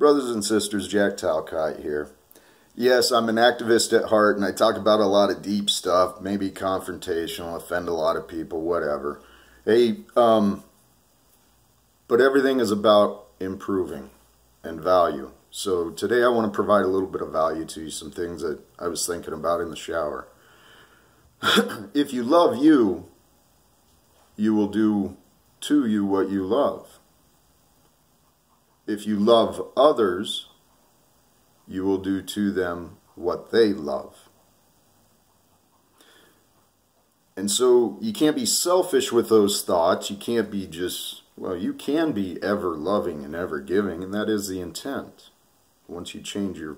Brothers and sisters, Jack Talcott here. Yes, I'm an activist at heart and I talk about a lot of deep stuff, maybe confrontational, offend a lot of people, whatever. Hey, um, but everything is about improving and value. So today I want to provide a little bit of value to you, some things that I was thinking about in the shower. if you love you, you will do to you what you love. If you love others, you will do to them what they love. And so you can't be selfish with those thoughts. You can't be just, well, you can be ever loving and ever giving, and that is the intent. Once you change your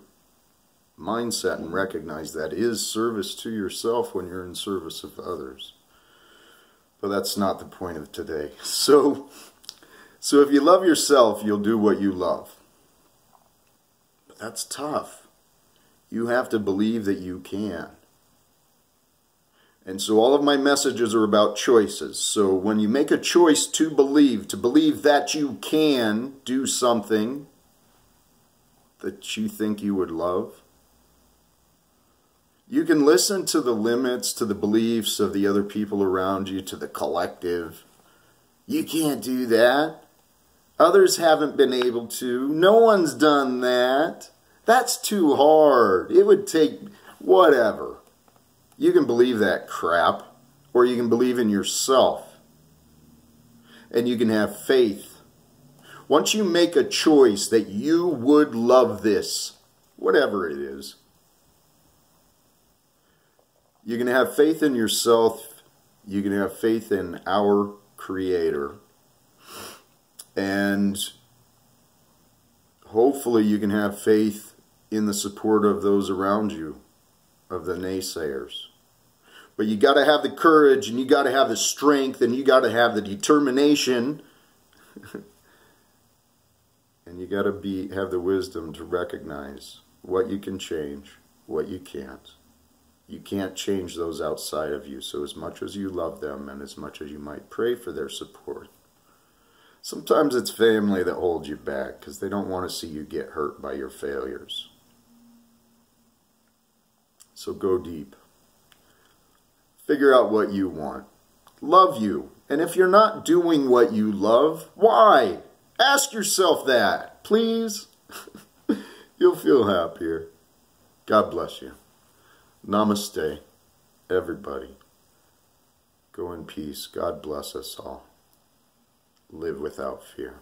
mindset and recognize that is service to yourself when you're in service of others. But that's not the point of today. So so if you love yourself, you'll do what you love. But that's tough. You have to believe that you can. And so all of my messages are about choices. So when you make a choice to believe, to believe that you can do something that you think you would love, you can listen to the limits, to the beliefs of the other people around you, to the collective. You can't do that. Others haven't been able to. No one's done that. That's too hard. It would take whatever. You can believe that crap, or you can believe in yourself. And you can have faith. Once you make a choice that you would love this, whatever it is, you can have faith in yourself. You can have faith in our Creator and hopefully you can have faith in the support of those around you, of the naysayers. But you got to have the courage and you got to have the strength and you got to have the determination and you got to be have the wisdom to recognize what you can change, what you can't. You can't change those outside of you. So as much as you love them and as much as you might pray for their support, Sometimes it's family that holds you back because they don't want to see you get hurt by your failures. So go deep. Figure out what you want. Love you. And if you're not doing what you love, why? Ask yourself that, please. You'll feel happier. God bless you. Namaste, everybody. Go in peace. God bless us all live without fear.